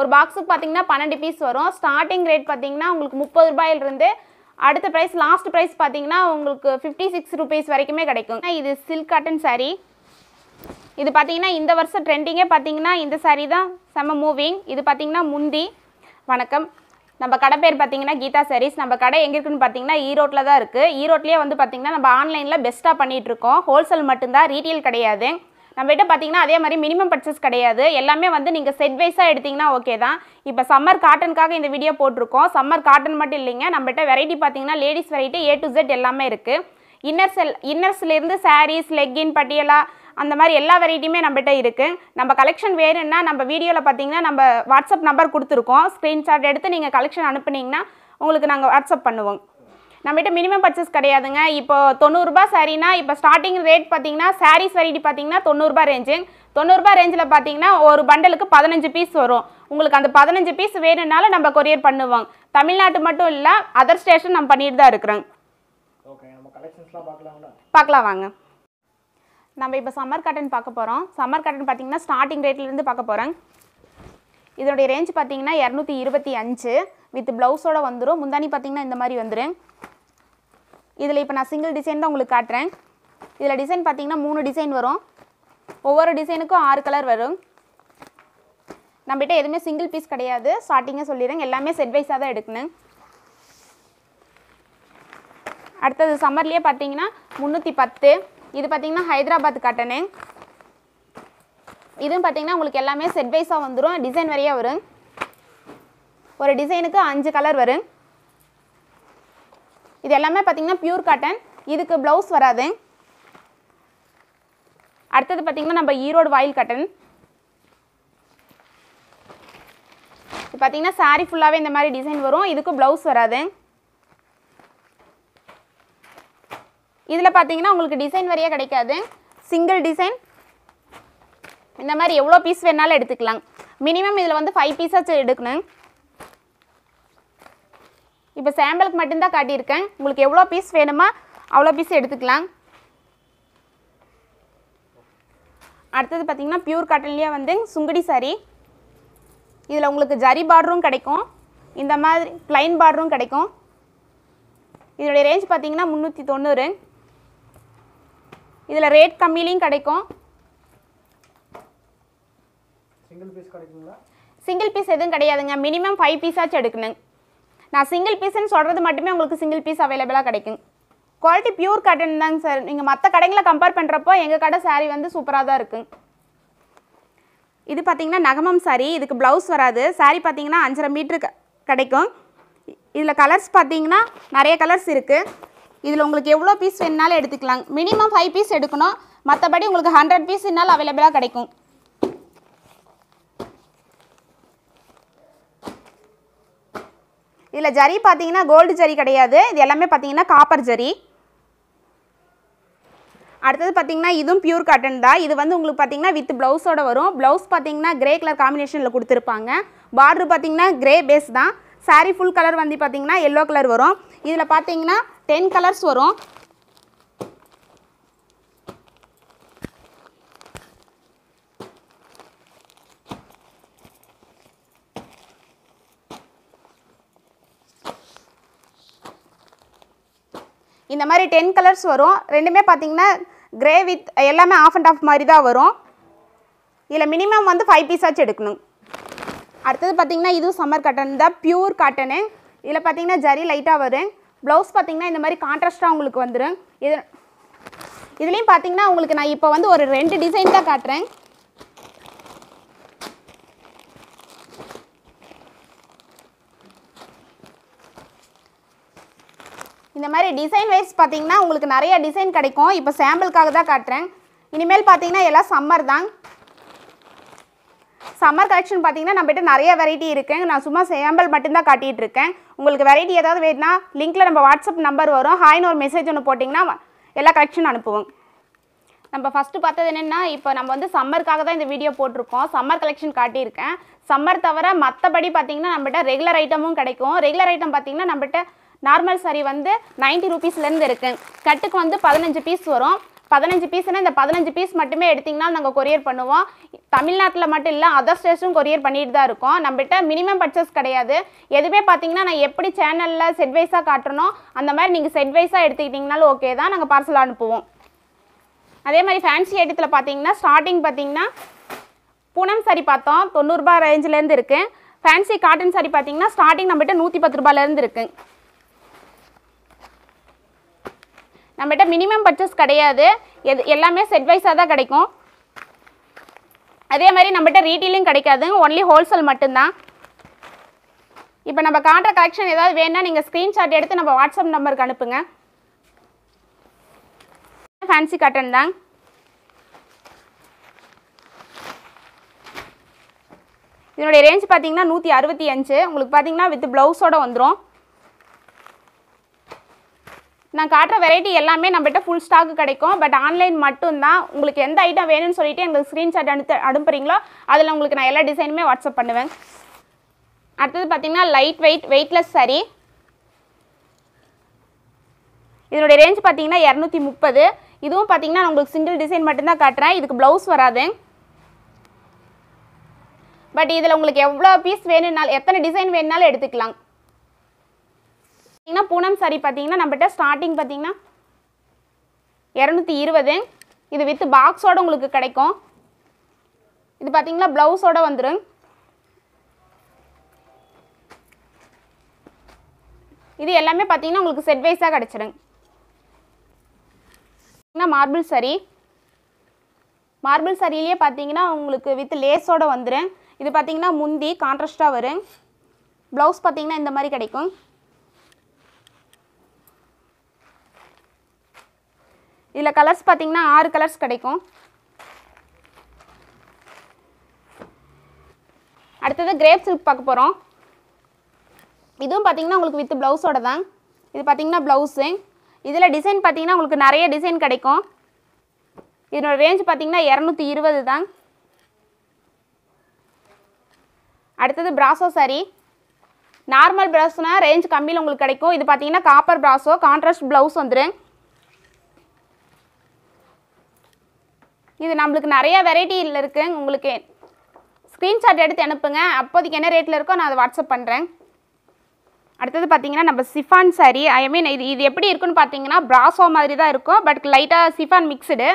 ஒரு பாக்ஸுக்கு பார்த்தீங்கன்னா பன்னெண்டு பீஸ் வரும். ஸ்டார்டிங் ரேட் பார்த்தீங்கன்னா உங்களுக்கு முப்பது ரூபாயிலிருந்து அடுத்த ப்ரைஸ் லாஸ்ட் ப்ரைஸ் பார்த்தீங்கன்னா உங்களுக்கு ஃபிஃப்டி சிக்ஸ் ருபீஸ் வரைக்குமே கிடைக்கும். இது சில்க் காட்டன் saree. இது பார்த்தீங்கன்னா இந்த வருஷம் ட்ரெண்டிங்கே பார்த்தீங்கன்னா இந்த சாரீ தான். செம்ம மூவிங் இது பார்த்தீங்கன்னா முந்தி. வணக்கம். நம்ம கடை பேர் பார்த்தீங்கன்னா கீதா சாரீஸ் நம்ம கடை எங்கே இருக்குன்னு பார்த்தீங்கன்னா ஈரோட்டில் தான் இருக்குது ஈரோட்லேயே வந்து பார்த்தீங்கன்னா நம்ம ஆன்லைனில் பெஸ்ட்டாக பண்ணிகிட்ருக்கோம் ஹோல்சேல் மட்டும்தான் ரீட்டெயில் கிடையாது. நம்மகிட்ட பார்த்தீங்கன்னா அதே மாதிரி மினிமம் பர்ச்சேஸ் கிடையாது. எல்லாமே வந்து நீங்கள் செட் வைஸாக எடுத்தீங்கன்னா ஓகே தான். இப்போ சம்மர் காட்டனுக்காக இந்த வீடியோ போட்டிருக்கோம். சம்மர் காட்டன் மட்டும் இல்லைங்க. நம்மகிட்ட வெரைட்டி பார்த்தீங்கன்னா ladies variety A to Z எல்லாமே இருக்குது இன்னர்ஸ் எல் இன்னர்ஸ்லேருந்து சாரீஸ் லெக்கின் பட்டியலா அந்த மாதிரி எல்லா வெரைட்டியுமே நம்மகிட்ட இருக்குது நம்ம கலெக்ஷன் வேணும்னா நம்ம வீடியோவில் பார்த்தீங்கன்னா நம்ம வாட்ஸ்அப் நம்பர் கொடுத்துருக்கோம். ஸ்க்ரீன்ஷாட் எடுத்து நீங்கள் கலெக்ஷன் அனுப்புனீங்கன்னா உங்களுக்கு நாங்கள் வாட்ஸ்அப் பண்ணுவோம். நம்மகிட்ட மினிமம் பர்ச்சேஸ் கிடையாதுங்க. இப்போ தொண்ணூறுரூபா சாரீனா இப்போ ஸ்டார்டிங் ரேட் பார்த்தீங்கன்னா சாரீஸ் வெரைட்டி பார்த்தீங்கன்னா தொண்ணூறுரூபா ரேஞ்சு தொண்ணூறுரூபா ரேஞ்சில் பார்த்தீங்கன்னா ஒரு பண்டலுக்கு பதினஞ்சு பீஸ் வரும். உங்களுக்கு அந்த பதினஞ்சு பீஸ் வேணும்னாலும் நம்ம கொரியர் பண்ணுவோம். தமிழ்நாட்டு மட்டும் இல்லை அதர் ஸ்டேஷன் நம்ம பண்ணிட்டு தான் பார்க்கலாங்களா பார்க்கலாம் வாங்க. நம்ம இப்போ சம்மர் காட்டன் பார்க்க போகிறோம் சம்மர் காட்டன் பார்த்தீங்கன்னா ஸ்டார்டிங் ரேட்லேருந்து பார்க்க போகிறோம் இதனுடைய ரேஞ்ச் பார்த்தீங்கன்னா இரநூத்தி இருபத்தி அஞ்சு. வித் ப்ளவுஸோட வந்துடும் முந்தானி பார்த்தீங்கன்னா இந்த மாதிரி வந்துடும் இதில் இப்போ நான் சிங்கிள் டிசைன் தான் உங்களுக்கு காட்டுறேன். இதில் டிசைன் பார்த்தீங்கன்னா மூணு டிசைன் வரும். ஒவ்வொரு டிசைனுக்கும் ஆறு கலர் வரும். நம்மகிட்ட எதுவுமே சிங்கிள் பீஸ் கிடையாது. ஸ்டார்டிங்கே சொல்லிடுறேன். எல்லாமே செட் வைஸாக தான் எடுக்கணும். அடுத்தது சம்மர்லேயே பார்த்தீங்கன்னா முந்நூற்றி பத்து. இது பார்த்தீங்கன்னா ஹைதராபாத் காட்டனு. இதுவும் பார்த்தீங்கன்னா உங்களுக்கு எல்லாமே செட் வைஸாக வந்துடும் டிசைன் வரையாக வரும். ஒரு டிசைனுக்கு அஞ்சு கலர் வரும். இது எல்லாமே பார்த்தீங்கன்னா பியூர் காட்டன் இதுக்கு ப்ளவுஸ் வராது. அடுத்தது பார்த்தீங்கன்னா நம்ம ஈரோடு வாயில் காட்டன் இது பார்த்தீங்கன்னா சாரீ ஃபுல்லாகவே இந்த மாதிரி டிசைன் வரும். இதுக்கு ப்ளவுஸ் வராது. இதில் பார்த்தீங்கன்னா உங்களுக்கு டிசைன் வரையே கிடைக்காது. சிங்கிள் டிசைன் இந்த மாதிரி எவ்வளோ பீஸ் வேணாலும் எடுத்துக்கலாம். மினிமம் இதில் வந்து ஃபைவ் பீஸாச்சும் எடுக்கணும். இப்போ சாம்பிளுக்கு மட்டும்தான் காட்டியிருக்கேன். உங்களுக்கு எவ்வளோ பீஸ் வேணுமா அவ்வளோ பீஸ் எடுத்துக்கலாம். அடுத்தது பார்த்தீங்கன்னா பியூர் காட்டன்லேயே வந்து சுங்குடி saree. இதில் உங்களுக்கு ஜரி பார்டரும் கிடைக்கும். இந்த மாதிரி ப்ளைன் பார்டரும் கிடைக்கும். இதனுடைய ரேஞ்ச் பார்த்தீங்கன்னா முந்நூற்றி தொண்ணூறு. இதில் ரேட் கம்மியிலையும் கிடைக்கும். சிங்கிள் பீஸ் கிடைக்குங்களா? சிங்கிள் பீஸ் எதுவும் கிடையாதுங்க. மினிமம் ஃபைவ் பீஸாச்சும் எடுக்கணும். நான் சிங்கிள் பீஸ்ன்னு சொல்கிறது மட்டுமே உங்களுக்கு சிங்கிள் பீஸ் அவைலபிளாக கிடைக்கும். குவாலிட்டி பியூர் காட்டன் தாங்க சார் நீங்கள் மற்ற கடைங்களை கம்பேர் பண்ணுறப்போ எங்கள் கடை saree வந்து சூப்பராக தான் இருக்குங்க இது பார்த்தீங்கன்னா நகமம் saree. இதுக்கு ப்ளவுஸ் வராது. Saree பார்த்தீங்கன்னா அஞ்சரை மீட்ரு கிடைக்கும். இதில் கலர்ஸ் பார்த்தீங்கன்னா நிறைய கலர்ஸ் இருக்குது இதில் உங்களுக்கு எவ்வளோ பீஸ் வேணுனாலும் எடுத்துக்கலாம். மினிமம் ஃபைவ் பீஸ் எடுக்கணும். மற்றபடி உங்களுக்கு ஹண்ட்ரட் பீஸ்னாலும் அவைலபிளாக கிடைக்கும். இதில் ஜரி பார்த்தீங்கன்னா கோல்டு ஜரி கிடையாது. இது எல்லாமே பார்த்தீங்கன்னா காப்பர் ஜரி. அடுத்தது பார்த்தீங்கன்னா இதுவும் பியூர் காட்டன் தான். இது வந்து உங்களுக்கு பார்த்தீங்கன்னா வித் ப்ளவுஸோட வரும். ப்ளவுஸ் பார்த்தீங்கன்னா கிரே கலர் காம்பினேஷனில் கொடுத்துருப்பாங்க. பார்டர் பார்த்தீங்கன்னா கிரே பேஸ் தான். சாரீ ஃபுல் கலர் வந்து பார்த்தீங்கன்னா எல்லோ கலர் வரும். இதில் பார்த்தீங்கன்னா டென் கலர்ஸ் வரும். இந்த மாதிரி டென் கலர்ஸ் வரும். ரெண்டுமே பார்த்தீங்கன்னா கிரே வித் எல்லாமே ஆஃப் அண்ட் ஆஃப் மாதிரி தான் வரும். இதில் மினிமம் வந்து ஃபைவ் பீஸாச்சும் எடுக்கணும். அடுத்தது பார்த்தீங்கன்னா இதுவும் சம்மர் காட்டன் தான். பியூர் காட்டனு இதில் பார்த்தீங்கன்னா ஜரி லைட்டாக வரும். ப்ளவுஸ் பார்த்தீங்கன்னா இந்த மாதிரி கான்ட்ராஸ்ட்டாக உங்களுக்கு வந்துடும் இது இதுலேயும் பார்த்தீங்கன்னா உங்களுக்கு நான் இப்போ வந்து ஒரு ரெண்டு டிசைன் தான் காட்டுறேன். இந்த மாதிரி டிசைன் வைஸ் பார்த்தீங்கன்னா உங்களுக்கு நிறைய டிசைன் கிடைக்கும். இப்போ சாம்பிளுக்காக தான் காட்டுறேன். இனிமேல் பார்த்தீங்கன்னா எல்லாம் சம்மர் தான். சம்மர் கலெக்ஷன் பார்த்தீங்கன்னா நம்மகிட்ட நிறைய வெரைட்டி இருக்குங்க நான் சும்மா சாம்பிள் மட்டும்தான் காட்டிகிட்டு இருக்கேன். உங்களுக்கு வெரைட்டி ஏதாவது வேணும்னா லிங்க்கில் நம்ம வாட்ஸ்அப் நம்பர் வரும். ஹாய்னு ஒரு மெசேஜ் ஒன்று போட்டிங்கன்னா எல்லா கலெக்ஷன் அனுப்புவோம். நம்ம ஃபஸ்ட்டு பார்த்தது என்னென்னா இப்போ நம்ம வந்து சம்மருக்காக தான் இந்த வீடியோ போட்டிருக்கோம். சம்மர் கலெக்ஷன் காட்டியிருக்கேன். சம்மர் தவிர மற்றபடி பார்த்தீங்கன்னா நம்மகிட்ட ரெகுலர் ஐட்டமும் கிடைக்கும். ரெகுலர் ஐட்டம் பார்த்தீங்கன்னா நம்மகிட்ட நார்மல் சாரீ வந்து நைன்ட்டி ருபீஸ்லேருந்து இருக்குது கட்டுக்கு வந்து பதினஞ்சு பீஸ் வரும். பதினஞ்சு பீஸ்னால் இந்த பதினஞ்சு பீஸ் மட்டுமே எடுத்திங்கன்னா நாங்கள் கொரியர் பண்ணுவோம். தமிழ்நாட்டில் மட்டும் இல்லை அதர் ஸ்டேட்ஸும் கொரியர் பண்ணிட்டு தான் இருக்கோம். நம்மகிட்ட மினிமம் பர்ச்சேஸ் கிடையாது. எதுவுமே பார்த்தீங்கன்னா நான் எப்படி சேனலில் செட்வைஸாக காட்டுறனோ அந்த மாதிரி நீங்கள் செட்வைஸாக எடுத்துக்கிட்டிங்கனாலும் ஓகே தான் நாங்கள் பார்சல் அனுப்புவோம். அதே மாதிரி ஃபேன்சி ஐட்டத்தில் பார்த்தீங்கன்னா ஸ்டார்டிங் பார்த்தீங்கன்னா பூனம் சாரி பார்த்தோம். தொண்ணூறுபா ரேஞ்சிலேருந்து இருக்குது ஃபேன்சி காட்டன் சாரி பார்த்தீங்கன்னா ஸ்டார்டிங் நம்மகிட்ட நூற்றி பத்து ரூபாயிலேருந்து இருக்குது நம்மகிட்ட மினிமம் பர்ச்சேஸ் கிடையாது. எது எல்லாமே செட் வைஸாக தான் கிடைக்கும். அதே மாதிரி நம்மகிட்ட ரீட்டெயிலும் கிடைக்காது. ஒன்லி ஹோல்சேல் மட்டும்தான். இப்போ நம்ம காட்டுற கலெக்ஷன் ஏதாவது வேணுன்னா நீங்கள் ஸ்க்ரீன்ஷாட் எடுத்து நம்ம வாட்ஸ்அப் நம்பருக்கு அனுப்புங்க. ஃபேன்சி காட்டன் தான். இதனுடைய ரேஞ்ச் பார்த்தீங்கன்னா நூற்றி அறுபத்தி அஞ்சு. உங்களுக்கு பார்த்தீங்கன்னா வித் ப்ளவுஸோட வந்துடும் நான் காட்டுற வெரைட்டி எல்லாமே நம்மகிட்ட ஃபுல் ஸ்டாக் கிடைக்கும். பட் ஆன்லைன் மட்டும்தான் உங்களுக்கு எந்த ஐட்டம் வேணும்னு சொல்லிட்டு எங்களுக்கு ஸ்க்ரீன்ஷாட் அனுப்பு அனுப்புறீங்களோ அதில் உங்களுக்கு நான் எல்லா டிசைனுமே வாட்ஸ்அப் பண்ணுவேன். அடுத்தது பார்த்தீங்கன்னா லைட் வெயிட் வெயிட்லெஸ் சரி இதனுடைய ரேஞ்ச் பார்த்தீங்கன்னா இரநூத்தி முப்பது. இதுவும் பார்த்தீங்கன்னா நான் உங்களுக்கு சிங்கிள் டிசைன் மட்டும்தான் காட்டுறேன். இதுக்கு ப்ளவுஸ் வராது. பட் இதில் உங்களுக்கு எவ்வளோ பீஸ் வேணும்னாலும் எத்தனை டிசைன் வேணுனாலும் எடுத்துக்கலாம். பார்த்தீங்கன்னா பூனம் சாரி பார்த்தீங்கன்னா நம்மகிட்ட ஸ்டார்டிங் பார்த்தீங்கன்னா இரநூத்தி இருபது. இது வித் பாக்ஸோட உங்களுக்கு கிடைக்கும். இது பார்த்தீங்கன்னா ப்ளவுஸோட வந்துடும் இது எல்லாமே பார்த்தீங்கன்னா உங்களுக்கு செட் வைஸாக கிடச்சிடுங்க மார்பிள் சரி மார்பிள் சரியிலே பார்த்தீங்கன்னா உங்களுக்கு வித் லேஸோட வந்துடும் இது பார்த்தீங்கன்னா முந்தி கான்ட்ராஸ்டாக வரும். ப்ளவுஸ் பார்த்தீங்கன்னா இந்த மாதிரி கிடைக்கும். இதில் கலர்ஸ் பார்த்தீங்கன்னா ஆறு கலர்ஸ் கிடைக்கும். அடுத்தது கிரேப் சில்க் பார்க்க போகிறோம் இதுவும் பார்த்திங்கன்னா உங்களுக்கு வித் ப்ளவுஸோட தான். இது பார்த்தீங்கன்னா ப்ளவுஸு இதில் டிசைன் பார்த்திங்கன்னா உங்களுக்கு நிறைய டிசைன் கிடைக்கும். இதனோட ரேஞ்ச் பார்த்திங்கன்னா இரநூத்தி இருபது தான். அடுத்தது பிராசோ சரி நார்மல் ப்ராஸ்னால் ரேஞ்ச் கம்மியில் உங்களுக்கு கிடைக்கும். இது பார்த்தீங்கன்னா காப்பர் ப்ராஸோ கான்ட்ராஸ்ட் ப்ளவுஸ் வந்துடும் இது நம்மளுக்கு நிறைய வெரைட்டியில் இருக்குது உங்களுக்கு ஸ்க்ரீன்ஷாட் எடுத்து அனுப்புங்க. அப்போதைக்கு என்ன ரேட்டில் இருக்கோ நான் அதை வாட்ஸ்அப் பண்ணுறேன் அடுத்தது பார்த்தீங்கன்னா நம்ம சிஃபான் சாரி ஐ மீன் இது இது எப்படி இருக்குன்னு பார்த்தீங்கன்னா பிராசோ மாதிரி தான் இருக்கும். பட் லைட்டாக சிஃபான் மிக்சடு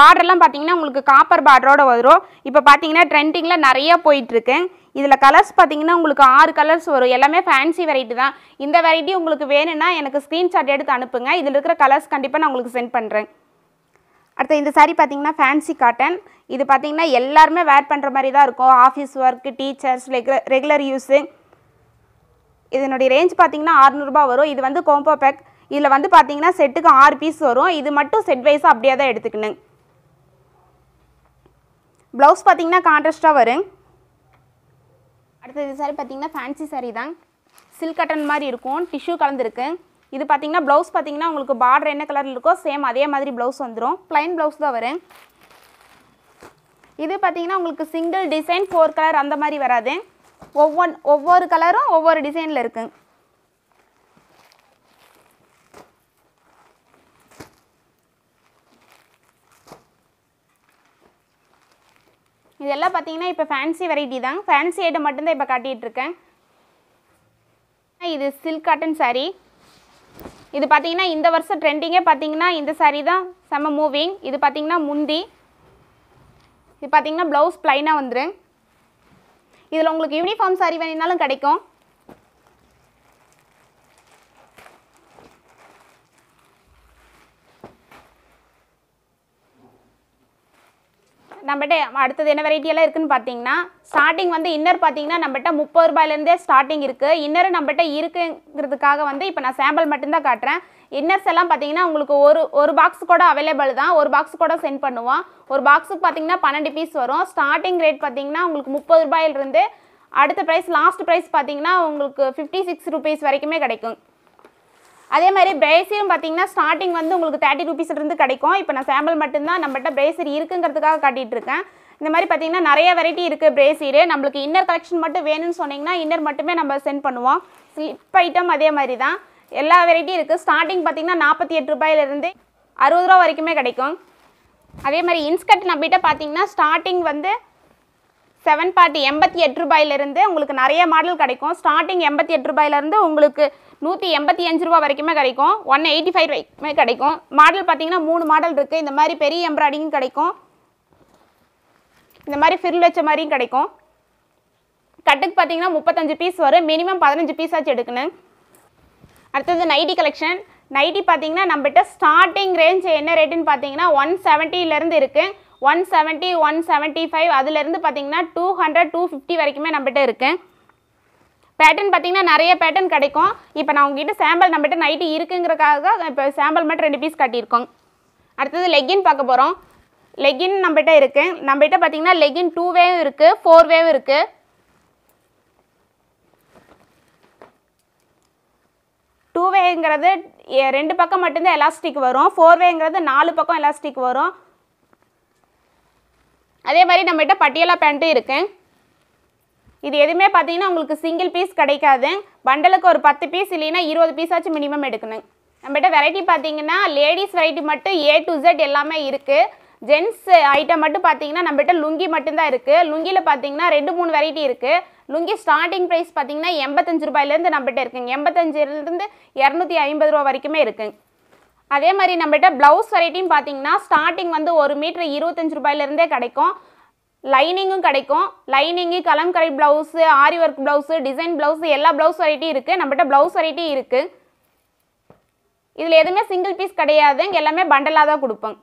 பார்டர்லாம் பார்த்தீங்கன்னா உங்களுக்கு காப்பர் பார்டரோட வரும். இப்போ பார்த்தீங்கன்னா ட்ரெண்டிங்கில் நிறைய போயிட்டுருக்கு இதில் கலர்ஸ் பார்த்தீங்கன்னா உங்களுக்கு ஆறு கலர்ஸ் வரும். எல்லாமே ஃபேன்சி வெரைட்டி தான். இந்த வெரைட்டி உங்களுக்கு வேணும்னா எனக்கு ஸ்க்ரீன்ஷாட் எடுத்து அனுப்புங்க. இதில் இருக்கிற கலர்ஸ் கண்டிப்பாக நான் உங்களுக்கு சென்ட் பண்ணுறேன் அடுத்து இந்த சாரீ பார்த்தீங்கன்னா ஃபேன்சி காட்டன் இது பார்த்தீங்கன்னா எல்லாருமே வேர் பண்ணுற மாதிரி தான் இருக்கும். Office work teachers regular regular use இதனுடைய ரேஞ்ச் பார்த்தீங்கன்னா அறுநூறுபா வரும். இது வந்து கோம்போ பேக் இதில் வந்து பார்த்தீங்கன்னா செட்டுக்கு ஆறு பீஸ் வரும். இது மட்டும் செட் வைஸாக அப்படியே தான் எடுத்துக்கணுங்க ப்ளவுஸ் பார்த்தீங்கன்னா கான்ட்ராஸ்டாக வரும். அடுத்தது சாரி பார்த்தீங்கன்னா ஃபேன்சி சாரீ தான். சில்க் கட்டன் மாதிரி இருக்கும். டிஷ்யூ கலந்துருக்கு. இது பார்த்தீங்கன்னா ப்ளவுஸ் பார்த்தீங்கன்னா உங்களுக்கு பார்டர் என்ன கலரில் இருக்கோ சேம் அதே மாதிரி ப்ளவுஸ் வந்துடும் ப்ளைன் ப்ளவுஸ் தான் வரும். இது பார்த்தீங்கன்னா உங்களுக்கு சிங்கிள் டிசைன் ஃபோர் கலர் அந்த மாதிரி வராது. ஒவ்வொன் ஒவ்வொரு கலரும் ஒவ்வொரு டிசைனில் இருக்கு. இதெல்லாம் பார்த்தீங்கன்னா இப்போ ஃபேன்சி வெரைட்டி தான். ஃபேன்சி ஐட்டம் மட்டும்தான் இப்போ காட்டிகிட்ருக்கேன் இது சில்க் காட்டன் சாரீ இது பார்த்தீங்கன்னா இந்த வருஷம் ட்ரெண்டிங்கே பார்த்தீங்கன்னா இந்த சாரீ தான். செம்ம மூவிங் இது பார்த்தீங்கன்னா முந்தி. இது பார்த்தீங்கன்னா ப்ளவுஸ் ப்ளைனாக வந்துடும் இதில் உங்களுக்கு யூனிஃபார்ம் சாரீ வேணும்னாலும் கிடைக்கும். நம்மகிட்ட அடுத்தது என்ன வெரைட்டியெல்லாம் இருக்குதுன்னு பார்த்தீங்கன்னா ஸ்டார்டிங் வந்து இன்னர் பார்த்தீங்கன்னா நம்மகிட்ட முப்பது ரூபாயிலேருந்தே ஸ்டார்டிங் இருக்குது இன்னர் நம்மகிட்ட இருக்குங்கிறதுக்காக வந்து இப்போ நான் சாம்பிள் மட்டும்தான் காட்டுறேன். இன்னர்ஸ் எல்லாம் பார்த்தீங்கன்னா உங்களுக்கு ஒரு ஒரு பாக்ஸ் கூட அவைலபிள் தான். ஒரு பாக்ஸ் கூட சென்ட் பண்ணுவோம் ஒரு பாக்ஸுக்கு பார்த்தீங்கன்னா பன்னெண்டு பீஸ் வரும். ஸ்டார்டிங் ரேட் பார்த்தீங்கன்னா உங்களுக்கு முப்பது ரூபாயிலிருந்து அடுத்த ப்ரைஸ் லாஸ்ட் ப்ரைஸ் பார்த்தீங்கன்னா உங்களுக்கு ஃபிஃப்டி சிக்ஸ் ருபீஸ் வரைக்குமே கிடைக்கும். அதே மாதிரி பிரேசியும் பார்த்தீங்கன்னா ஸ்டார்டிங் வந்து உங்களுக்கு தேர்ட்டி ருபீஸ்லேருந்து கிடைக்கும். இப்போ நான் சாம்பிள் மட்டும்தான் நம்மகிட்ட பிரேசர் இருக்குங்கிறதுக்காக காட்டிகிட்டு இருக்கேன். இந்த மாதிரி பார்த்தீங்கன்னா நிறைய வெரைட்டி இருக்குது பிரேசீரு நம்மளுக்கு இன்னர் கலெக்ஷன் மட்டும் வேணும்னு சொன்னிங்கன்னா இன்னர் மட்டுமே நம்ம சென்ட் பண்ணுவோம். ஸ்லிப் ஐட்டம் அதே மாதிரி தான் எல்லா வெரைட்டியும் இருக்குது ஸ்டார்டிங் பார்த்தீங்கன்னா நாற்பத்தி எட்டு ரூபாயிலிருந்து அறுபது ரூபா வரைக்குமே கிடைக்கும். அதே மாதிரி இன்ஸ்கர்ட் நம்மகிட்ட பார்த்தீங்கன்னா ஸ்டார்டிங் வந்து செவன் பார்ட்டி எண்பத்தி எட்டு ரூபாயிலிருந்து உங்களுக்கு நிறைய மாடல் கிடைக்கும். ஸ்டார்டிங் எண்பத்தி எட்டு ரூபாயிலேருந்து உங்களுக்கு நூற்றி எண்பத்தி அஞ்சு ரூபா வரைக்குமே கிடைக்கும். ஒன் எயிட்டி ஃபைவ் வரைக்குமே கிடைக்கும். மாடல் பார்த்தீங்கன்னா மூணு மாடல் இருக்குது இந்த மாதிரி பெரிய எம்ப்ராய்டிங் கிடைக்கும். இந்த மாதிரி ஃபில் வச்ச மாதிரியும் கிடைக்கும். கட்டுக்கு பார்த்தீங்கன்னா முப்பத்தஞ்சு பீஸ் வரும். மினிமம் பதினஞ்சு பீஸ் ஆச்சு எடுக்கணும். அடுத்தது நைட்டி கலெக்ஷன் நைட்டி பார்த்தீங்கன்னா நம்மகிட்ட ஸ்டார்டிங் ரேஞ்ச் என்ன ரேட்டுன்னு பார்த்தீங்கன்னா ஒன் செவன்ட்டிலேருந்து இருக்குது one seventy one seventy five அதுலேருந்து பார்த்தீங்கன்னா டூ ஹண்ட்ரட் டூ ஃபிஃப்டி வரைக்குமே நம்மகிட்ட இருக்குது பேட்டர்ன் பார்த்தீங்கன்னா நிறைய பேட்டர்ன் கிடைக்கும். இப்போ நான் உங்ககிட்ட சாம்பிள் நம்மகிட்ட நைட்டி இருக்குங்கிறக்காக இப்போ சாம்பிள் மட்டும் ரெண்டு பீஸ் காட்டியிருக்கோம். அடுத்தது லெக்கின் பார்க்க போகிறோம் லெகின் நம்மகிட்ட இருக்குது நம்மகிட்ட பார்த்தீங்கன்னா லெகின் டூ வேவ் இருக்குது ஃபோர் வேவ் இருக்குது டூ வேங்கிறது எ- ரெண்டு பக்கம் மட்டும்தான் எலாஸ்டிக் வரும். ஃபோர் வேங்கிறது நாலு பக்கம் எலாஸ்டிக் வரும். அதே மாதிரி நம்மகிட்ட பட்டியலா பேண்ட்டும் இருக்குது இது எதுவுமே பார்த்தீங்கன்னா உங்களுக்கு சிங்கிள் பீஸ் கிடைக்காது. பண்டலுக்கு ஒரு பத்து பீஸ் இல்லைன்னா இருபது பீஸாச்சும் மினிமம் எடுக்கணும். நம்மகிட்ட வெரைட்டி பார்த்தீங்கன்னா லேடிஸ் வெரைட்டி மட்டும் ஏ டு ஜெட் எல்லாமே இருக்குது ஜென்ஸ் ஐட்டம் மட்டும் பார்த்தீங்கன்னா நம்மகிட்ட லுங்கி மட்டும்தான் இருக்குது லுங்கியில் பார்த்தீங்கன்னா ரெண்டு மூணு வெரைட்டி இருக்குது லுங்கி ஸ்டார்டிங் ப்ரைஸ் பார்த்தீங்கன்னா எண்பத்தஞ்சு ரூபாயிலேருந்து நம்மகிட்ட இருக்குங்க. எண்பத்தஞ்சிலேருந்து இரநூத்தி ஐம்பது ரூபா வரைக்குமே இருக்குங்க. அதே மாதிரி நம்மகிட்ட ப்ளவுஸ் வெரைட்டியும் பார்த்தீங்கன்னா ஸ்டார்டிங் வந்து ஒரு மீட்ரு இருபத்தஞ்சி ரூபாயிலேருந்தே கிடைக்கும். லைனிங்கும் கிடைக்கும். Lining Kalamkari blouse aari work blouse design blouse எல்லா ப்ளவுஸ் வெரைட்டியும் இருக்குது நம்மகிட்ட ப்ளவுஸ் வெரைட்டி இருக்குது இதில் எதுவுமே சிங்கிள் பீஸ் கிடையாது. எல்லாமே பண்டலாக தான் கொடுப்போம்.